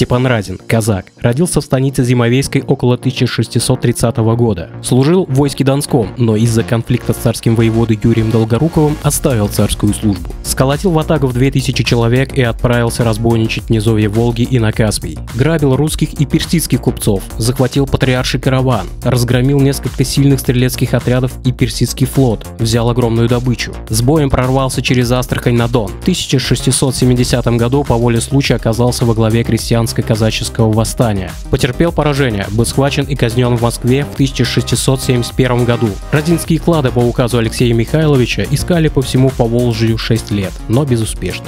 Степан Разин, казак, родился в станице Зимовейской около 1630 года. Служил в войске Донском, но из-за конфликта с царским воеводой Юрием Долгоруковым оставил царскую службу. Сколотил в Атагов 2000 человек и отправился разбойничать низовье Волги и на Каспий. Грабил русских и персидских купцов, захватил патриарший караван, разгромил несколько сильных стрелецких отрядов и персидский флот, взял огромную добычу. С боем прорвался через Астрахань на Дон. В 1670 году по воле случая оказался во главе крестьянско-казаческого восстания. Потерпел поражение, был схвачен и казнен в Москве в 1671 году. Родинские клады по указу Алексея Михайловича искали по всему Поволжью 6 лет, но безуспешно.